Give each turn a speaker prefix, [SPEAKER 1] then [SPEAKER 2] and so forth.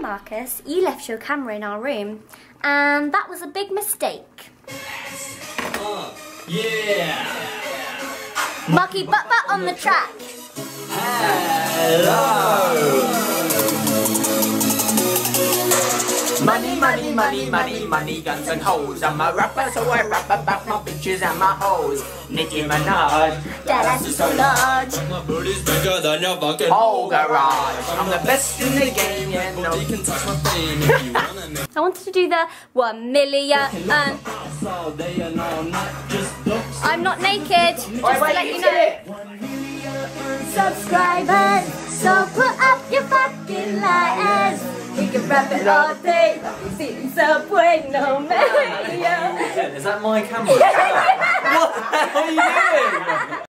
[SPEAKER 1] Marcus, you left your camera in our room, and that was a big mistake.
[SPEAKER 2] Uh, yeah!
[SPEAKER 1] Marky Butt Butt on the track.
[SPEAKER 2] Hello! Money, money, money, money, money, guns and hoes. I'm a rapper, so I rap about my bitches and my hoes. Nicki Minaj,
[SPEAKER 1] That ass is so large.
[SPEAKER 3] My booty's bigger than your fucking
[SPEAKER 2] whole garage. I'm the best in the game, yeah, no.
[SPEAKER 3] You can touch my thing if you wanna
[SPEAKER 1] I wanted to do the one million. Um,
[SPEAKER 3] all day and all night. Just look
[SPEAKER 1] I'm not naked. Just to let
[SPEAKER 2] you
[SPEAKER 1] know. Subscribers, so put up your fucking lighters. We can rap it all day. Sin Subway, no mayo.
[SPEAKER 2] Is that my camera?